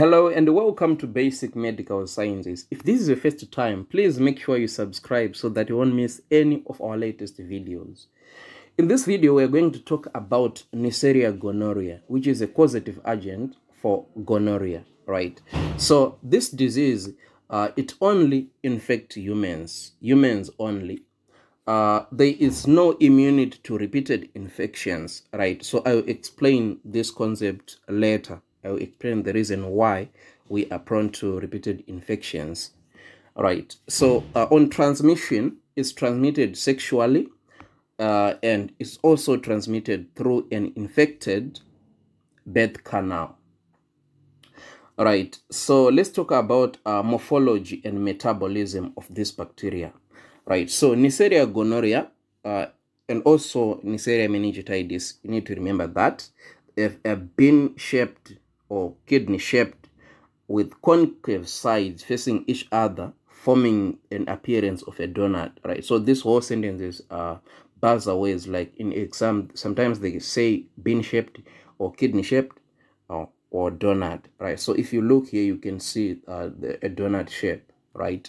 Hello and welcome to Basic Medical Sciences. If this is your first time, please make sure you subscribe so that you won't miss any of our latest videos. In this video, we're going to talk about Neisseria gonorrhea, which is a causative agent for gonorrhea, right? So this disease, uh, it only infects humans, humans only. Uh, there is no immunity to repeated infections, right? So I'll explain this concept later. I'll explain the reason why we are prone to repeated infections. Right. So uh, on transmission, it's transmitted sexually uh, and it's also transmitted through an infected birth canal. Right. So let's talk about uh, morphology and metabolism of this bacteria. Right. So Neisseria gonorrhea uh, and also Neisseria meningitidis, you need to remember that if a bean-shaped or kidney shaped with concave sides facing each other forming an appearance of a donut right? So this whole sentence is uh buzzer ways like in exam sometimes they say bean shaped or kidney shaped or, or donut right? So if you look here you can see uh, the, a donut shape right?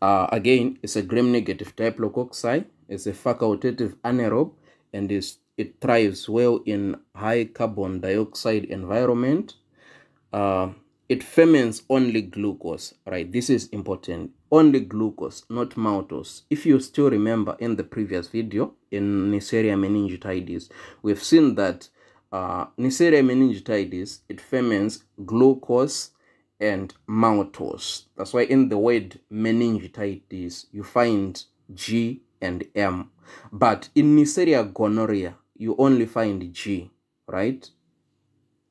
Uh, again it's a gram-negative diplococci it's a facultative anaerobe and is it thrives well in high carbon dioxide environment. Uh, it ferments only glucose, right? This is important. Only glucose, not maltose. If you still remember in the previous video in Neisseria meningitidis, we've seen that uh, Neisseria meningitidis, it ferments glucose and maltose. That's why in the word meningitis, you find G and M. But in Neisseria gonorrhea, you only find G, right?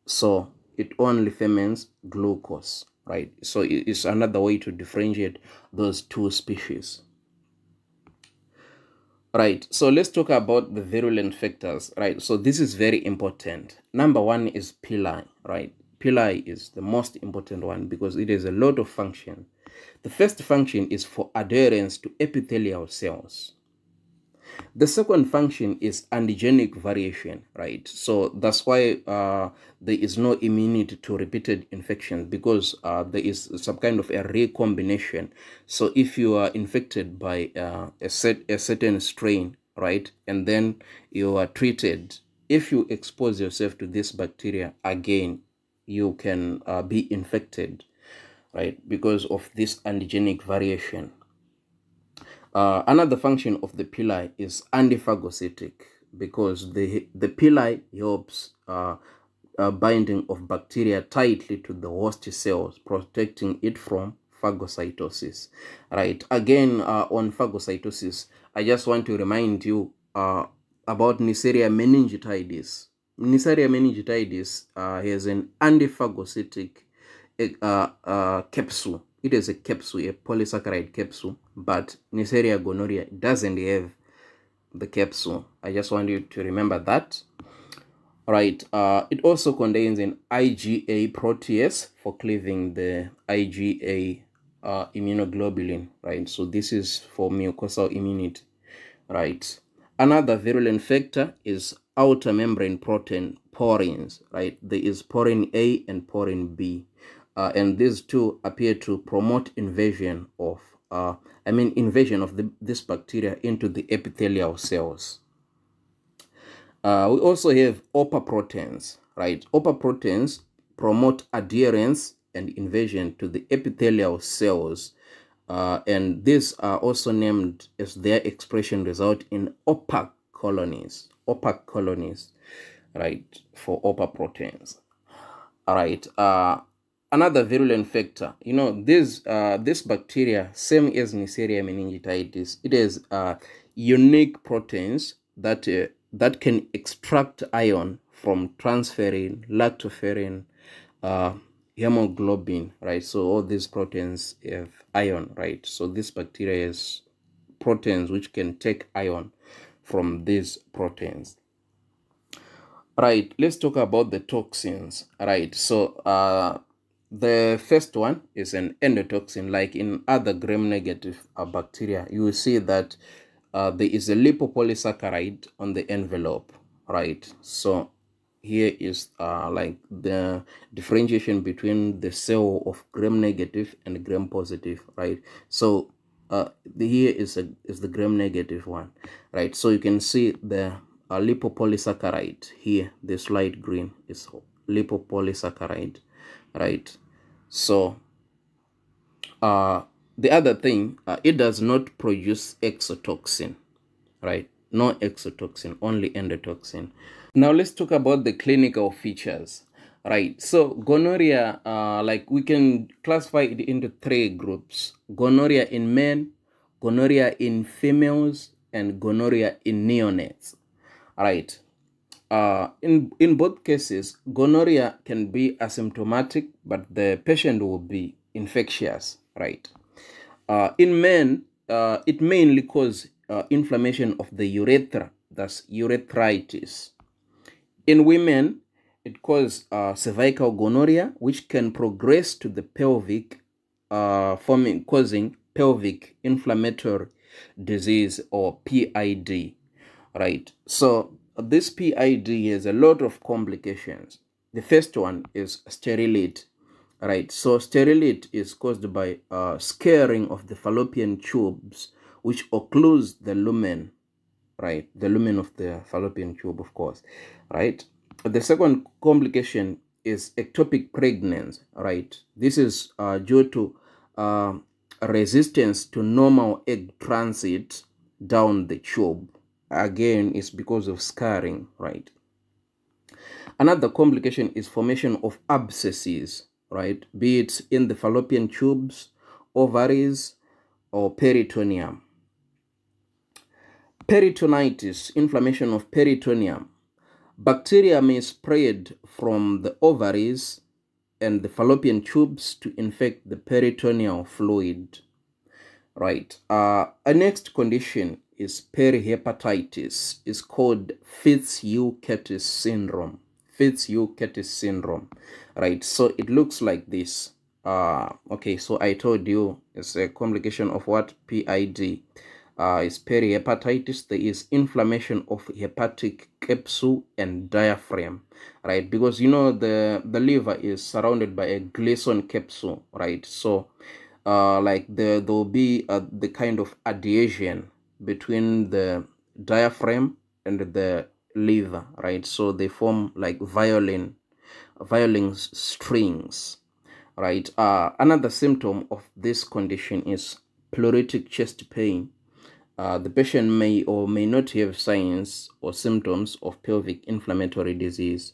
So it only ferments glucose, right? So it's another way to differentiate those two species. Right, so let's talk about the virulent factors, right? So this is very important. Number one is pili, right? Pili is the most important one because it has a lot of function. The first function is for adherence to epithelial cells, the second function is antigenic variation, right? So that's why uh, there is no immunity to repeated infection because uh, there is some kind of a recombination. So if you are infected by uh, a, set, a certain strain, right, and then you are treated, if you expose yourself to this bacteria again, you can uh, be infected, right, because of this antigenic variation, uh, another function of the pili is antiphagocytic because the, the pili helps uh, uh, binding of bacteria tightly to the host cells, protecting it from phagocytosis. Right. Again, uh, on phagocytosis, I just want to remind you uh, about Neisseria meningitidis. Neisseria meningitidis uh, has an antiphagocytic capsule it is a capsule, a polysaccharide capsule, but Neisseria gonorrhea doesn't have the capsule. I just want you to remember that. Right, uh, it also contains an IgA protease for cleaving the IgA uh, immunoglobulin, right? So this is for mucosal immunity, right? Another virulent factor is outer membrane protein porins, right? There is porin A and porin B uh, and these two appear to promote invasion of uh, I mean invasion of the, this bacteria into the epithelial cells. Uh, we also have OPA proteins, right? OPA proteins promote adherence and invasion to the epithelial cells uh, and these are also named as their expression result in opaque colonies, opaque colonies, right, for OPA proteins. All right, uh, another virulent factor. You know this uh, this bacteria same as neisseria meningitidis it has uh, unique proteins that uh, that can extract iron from transferrin lactoferrin uh, hemoglobin right? So all these proteins have iron right? So this bacteria has proteins which can take iron from these proteins. Right let's talk about the toxins right? So uh the first one is an endotoxin, like in other gram-negative uh, bacteria. You will see that uh, there is a lipopolysaccharide on the envelope, right? So here is uh, like the differentiation between the cell of gram negative and gram positive right so uh, the here is a is the gram negative one right so you can see the uh, lipopolysaccharide here this light green is lipopolysaccharide right so uh the other thing uh, it does not produce exotoxin right? No exotoxin only endotoxin. Now let's talk about the clinical features right? So gonorrhea uh, like we can classify it into three groups. Gonorrhea in men gonorrhea in females and gonorrhea in neonates right uh, in in both cases gonorrhea can be asymptomatic but the patient will be infectious right? Uh, in men uh, it mainly causes uh, inflammation of the urethra that's urethritis. In women it causes uh, cervical gonorrhea which can progress to the pelvic forming causing pelvic inflammatory disease or PID right? So this PID has a lot of complications. The first one is sterility right? So sterility is caused by uh, scarring of the fallopian tubes which occludes the lumen right? The lumen of the fallopian tube of course right? The second complication is ectopic pregnancy right? This is uh, due to uh, resistance to normal egg transit down the tube again is because of scarring right another complication is formation of abscesses right be it in the fallopian tubes ovaries or peritoneum peritonitis inflammation of peritoneum bacteria may spread from the ovaries and the fallopian tubes to infect the peritoneal fluid. Right. Uh, a next condition is perihepatitis. It's called Fitz-Hugh-Curtis syndrome. Fitz-Hugh-Curtis syndrome. Right. So it looks like this. Uh, okay, so I told you it's a complication of what? PID. Uh, is perihepatitis. There is inflammation of hepatic capsule and diaphragm right because you know the the liver is surrounded by a Glisson capsule right so uh like there there will be uh, the kind of adhesion between the diaphragm and the liver right? So they form like violin violin strings right? Uh another symptom of this condition is pleuritic chest pain. Uh, the patient may or may not have signs or symptoms of pelvic inflammatory disease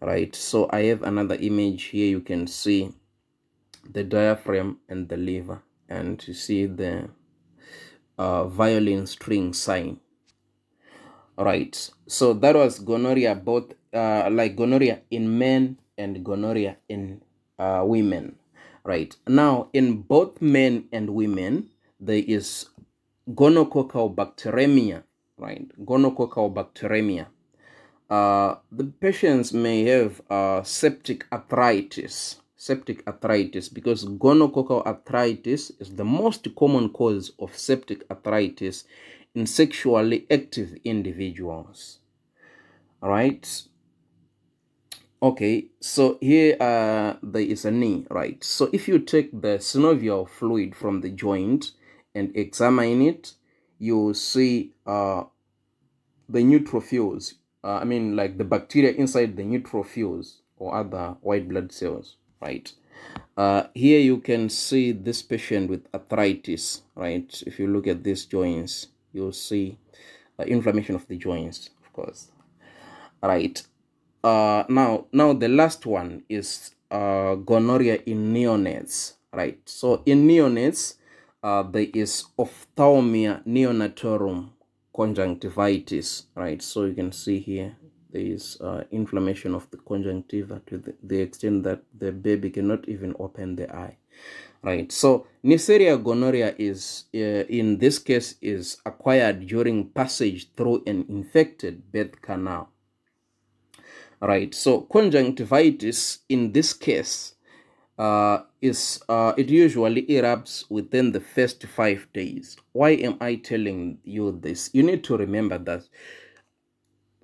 right? So i have another image here. You can see the diaphragm and the liver and you see the uh, violin string sign. Right. So that was gonorrhea both uh, like gonorrhea in men and gonorrhea in uh, women. Right. Now in both men and women there is gonococcal bacteremia. Right. Gonococcal bacteremia. Uh, the patients may have uh, septic arthritis septic arthritis because gonococcal arthritis is the most common cause of septic arthritis in sexually active individuals. All right? Okay so here uh, there is a knee right? So if you take the synovial fluid from the joint and examine it you see uh, the neutrophils uh, I mean like the bacteria inside the neutrophils or other white blood cells, right? Uh, here you can see this patient with arthritis, right? If you look at these joints, you'll see uh, inflammation of the joints, of course. Right. Uh, now, now the last one is uh, gonorrhea in neonates, right? So in neonates, uh, there is ophthalmia neonatorum, conjunctivitis right so you can see here there is uh, inflammation of the conjunctiva to the, the extent that the baby cannot even open the eye right so neisseria gonorrhea is uh, in this case is acquired during passage through an infected birth canal right so conjunctivitis in this case uh, is uh, it usually erupts within the first five days. Why am I telling you this? You need to remember that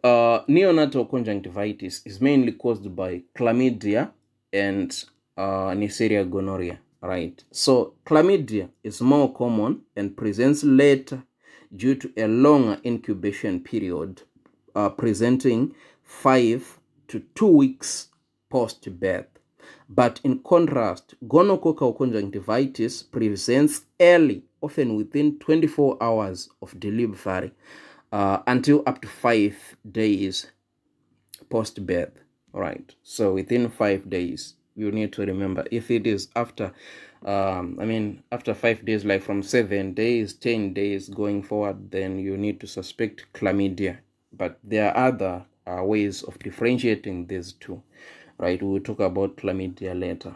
uh, neonatal conjunctivitis is mainly caused by chlamydia and uh, Neisseria gonorrhea, right? So chlamydia is more common and presents later due to a longer incubation period, uh, presenting five to two weeks post-birth. But in contrast, gonococcal conjunctivitis presents early, often within 24 hours of delivery, uh, until up to five days post-birth. All right, so within five days, you need to remember if it is after um, I mean, after five days, like from seven days, 10 days going forward, then you need to suspect chlamydia. But there are other uh, ways of differentiating these two, right? We'll talk about chlamydia later.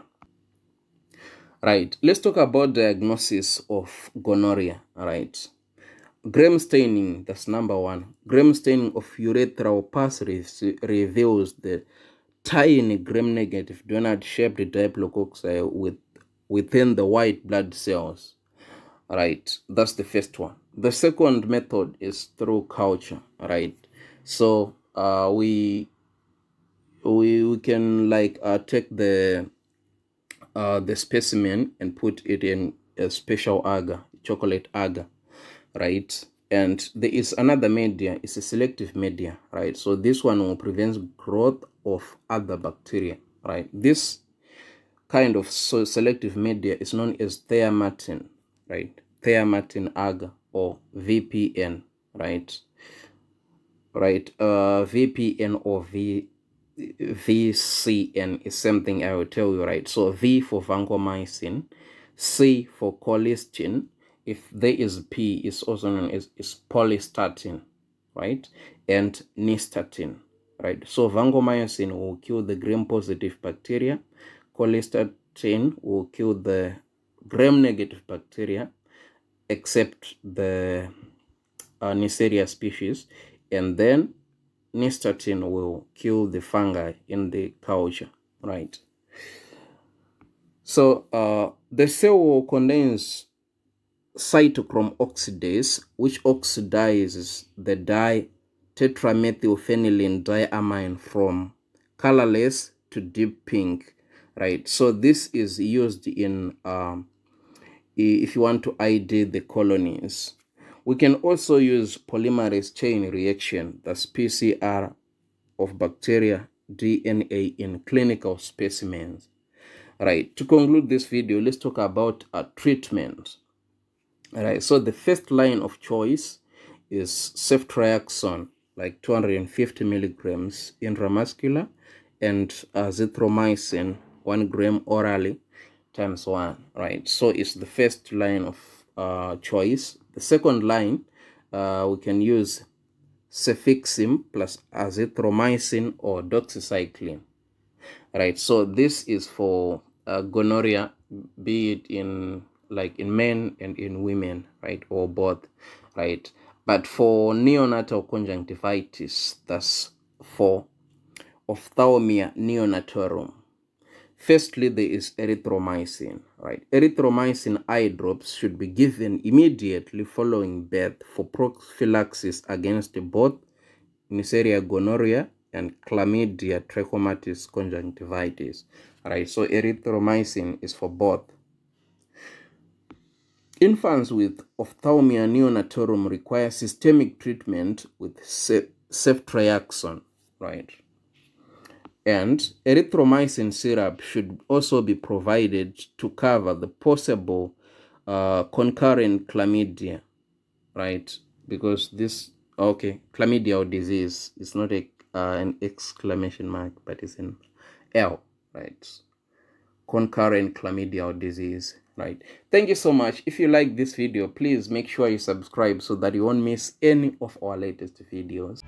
Right, let's talk about diagnosis of gonorrhea, right? Gram staining, that's number one. Gram staining of urethral pus reveals the tiny gram-negative donut-shaped diplococci with within the white blood cells. Right, that's the first one. The second method is through culture, right? So uh, we we we can like uh, take the uh, the specimen and put it in a special agar, chocolate agar, right? And there is another media, it's a selective media, right? So this one will prevent growth of other bacteria, right? This kind of so selective media is known as Thayer-Martin, right? Thayer-Martin agar or VPN, right? Right, uh, VPN or V VCN is something I will tell you, right? So V for vancomycin, C for colistin. If there is P, is also known as is polystatin, right? And nystatin, right? So vancomycin will kill the gram-positive bacteria colistin will kill the gram-negative bacteria except the uh, Neisseria species and then nystatin will kill the fungi in the culture right so uh, the cell will contains cytochrome oxidase which oxidizes the di tetramethylphenylene diamine from colorless to deep pink right? So this is used in um, if you want to ID the colonies. We can also use polymerase chain reaction that's PCR of bacteria DNA in clinical specimens. Right to conclude this video let's talk about a treatment all right so the first line of choice is ceftriaxone like 250 milligrams intramuscular and azithromycin 1 gram orally times 1 right? So it's the first line of uh, choice. The second line uh, we can use cefixime plus azithromycin or doxycycline right? So this is for uh, gonorrhea be it in like in men and in women right or both right but for neonatal conjunctivitis that's for ophthalmia neonatorum Firstly, there is erythromycin, right? Erythromycin eye drops should be given immediately following birth for prophylaxis against both Neisseria gonorrhea and Chlamydia trachomatis conjunctivitis, right? So erythromycin is for both. Infants with ophthalmia neonatorum require systemic treatment with ceftriaxone, right? And erythromycin syrup should also be provided to cover the possible uh, concurrent chlamydia, right? Because this, okay, chlamydia or disease is not a, uh, an exclamation mark, but it's an L, right? Concurrent chlamydia or disease, right? Thank you so much. If you like this video, please make sure you subscribe so that you won't miss any of our latest videos.